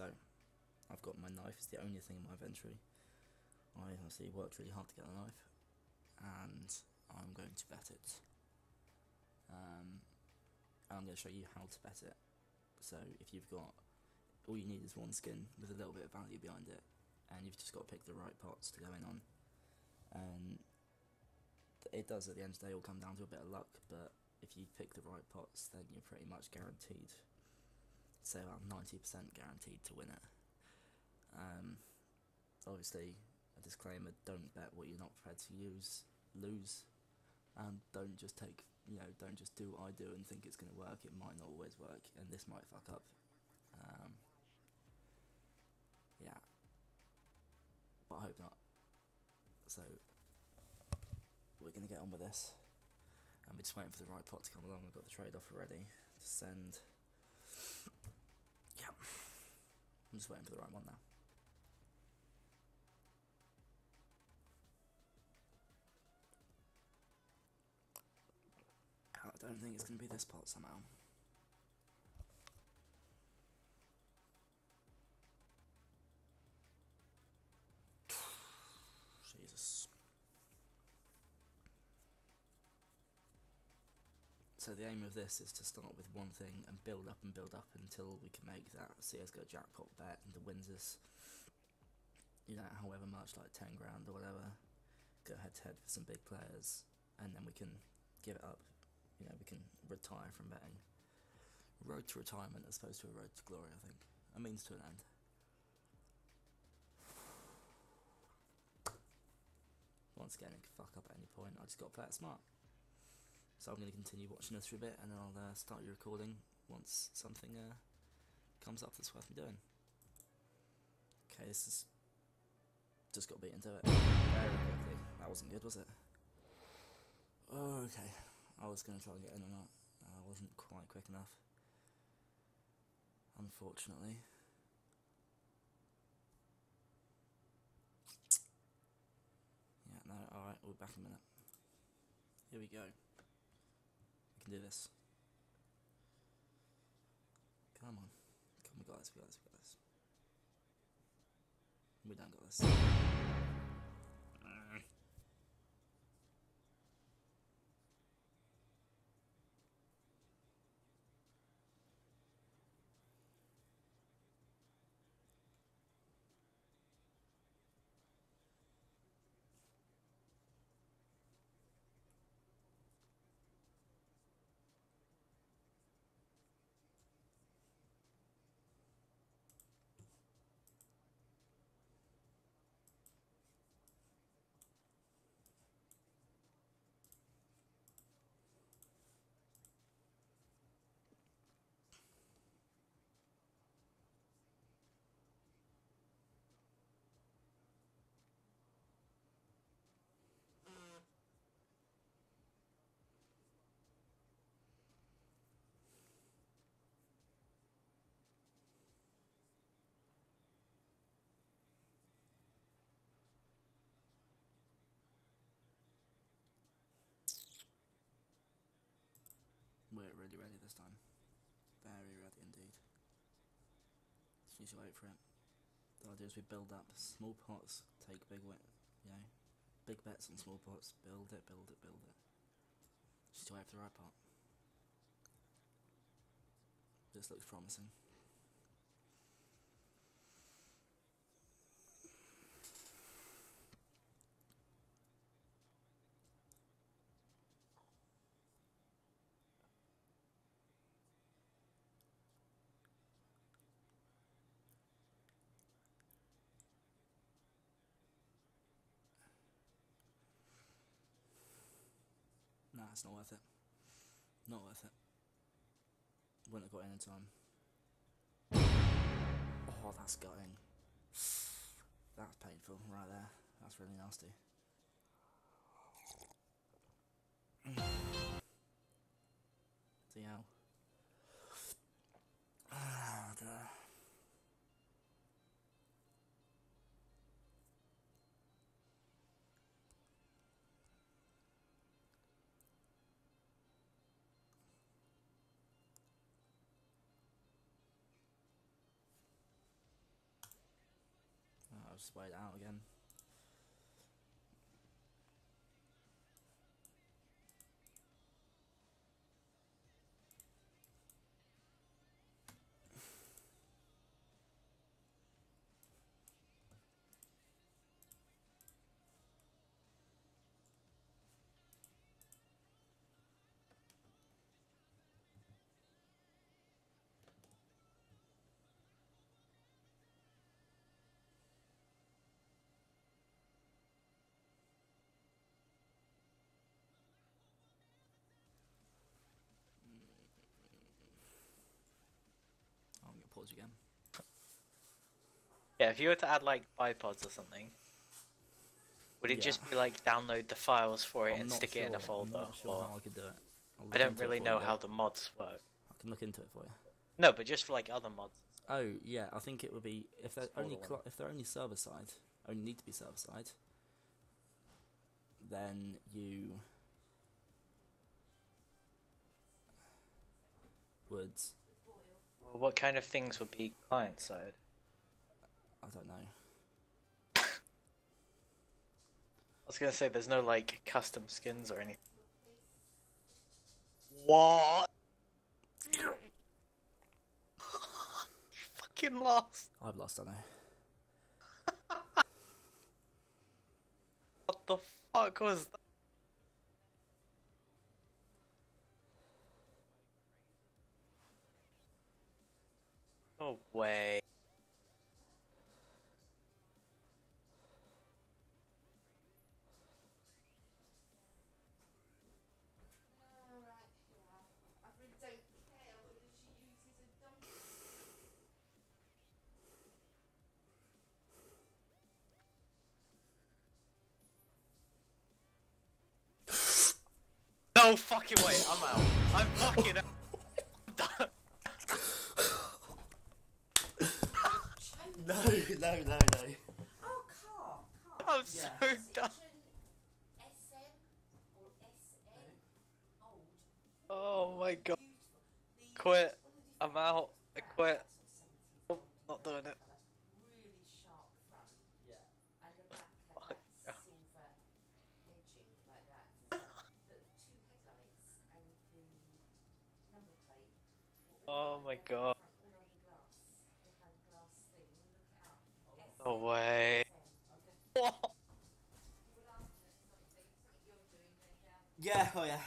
so I've got my knife, it's the only thing in my inventory. I obviously worked really hard to get the knife, and I'm going to bet it. Um, and I'm going to show you how to bet it. So if you've got, all you need is one skin with a little bit of value behind it, and you've just got to pick the right pots to go in on. And it does at the end of the day all come down to a bit of luck, but if you pick the right pots, then you're pretty much guaranteed, say about 90% guaranteed to win it. Um, obviously, a disclaimer: don't bet what you're not prepared to use, lose, and don't just take, you know, don't just do what I do and think it's going to work. It might not always work, and this might fuck up. Um, yeah, but I hope not. So we're going to get on with this. And we're just waiting for the right pot to come along. We've got the trade offer ready to send. Yeah. I'm just waiting for the right one now. I don't think it's going to be this pot somehow. Jesus. So the aim of this is to start with one thing and build up and build up until we can make that CSGO jackpot bet and the wins us, you know, however much, like 10 grand or whatever, go head to head for some big players, and then we can give it up, you know, we can retire from betting. Road to retirement as opposed to a road to glory, I think. A means to an end. Once again, it can fuck up at any point, I just gotta play it smart. So I'm going to continue watching this for a bit and then I'll uh, start your recording once something uh, comes up that's worth me doing. Okay, this is just got beat into it very quickly. That wasn't good, was it? Oh, okay. I was going to try and get in or not. I wasn't quite quick enough. Unfortunately. Yeah, no, alright, we'll be back in a minute. Here we go. Can do this. Come on. Come on, we got this. We don't got this. We're really ready this time. Very ready indeed. Just need to wait for it. The idea is we build up small pots, take big win, you know, big bets on small pots, build it, build it, build it. Just to wait for the right pot. This looks promising. Nah, it's not worth it. Not worth it. Wouldn't have got in in time. Oh, that's going. That's painful right there. That's really nasty. See how? It out again. Pause again. Yeah, if you were to add like bipods or something, would it Yeah. just be like download the files for it I'm and stick it in a folder? Sure or... I could do it. I don't really know how the mods work. I can look into it for you. No, but just for like other mods. Oh yeah, I think it would be if they're only if they're only server side, only need to be server side. Then you would Well, what kind of things would be client side? I don't know. I was gonna say there's no like custom skins or anything. What? Fucking lost. I've lost. I know. What the fuck was that? No way. No fucking way, I'm out. I'm fucking out. No, no, no, no. Oh, car, car. I'm so done. SM or SN. Old. Oh my god. Quit. one of the I'm out. I quit. Oh, not doing it. Really sharp front. Doing way. yeah. Yeah. Oh yeah.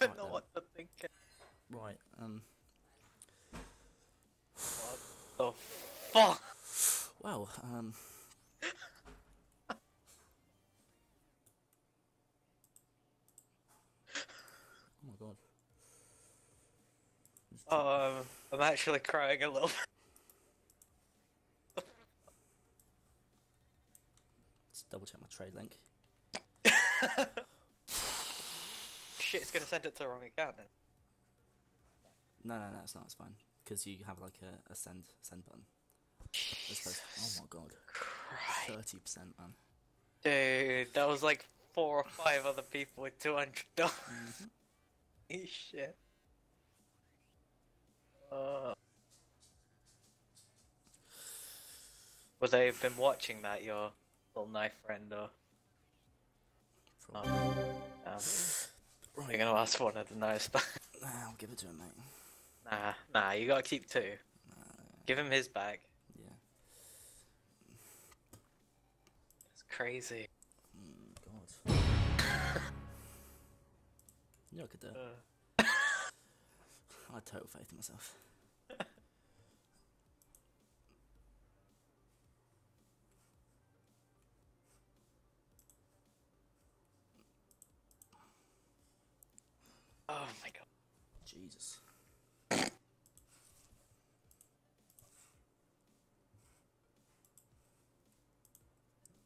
I don't know what to think. Right. Um. What the fuck? Well. Um. Oh my god. Just check- Oh, um, I'm actually crying a little bit. Let's double check my trade link. Shit, it's gonna send it to the wrong account then. No, no, no, it's not. It's fine because you have like a, a send send button. As opposed- oh my god, thirty percent, man. Dude, that was like four or five other people with two hundred dollars. Mm-hmm. Shit. Uh, would they have been watching that, your little knife friend, or Probably. um, you're gonna ask one of the nice stuff? Nah, I'll give it to him, mate. Nah, nah, you gotta keep two. Nah, Give him his bag. yeah. It's crazy. Mm, god. you know I could do. Uh, I had total faith in myself. oh my god. Jesus.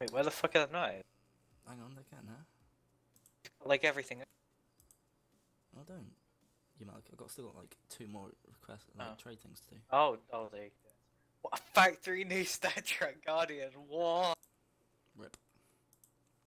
Wait, where the fuck are the knives? Hang on, they can, huh? Like everything. I don't. You I've got still got like two more requests, like Oh. trade things to do. Oh, oh, there you go. What a factory new Star Trek Guardian. What?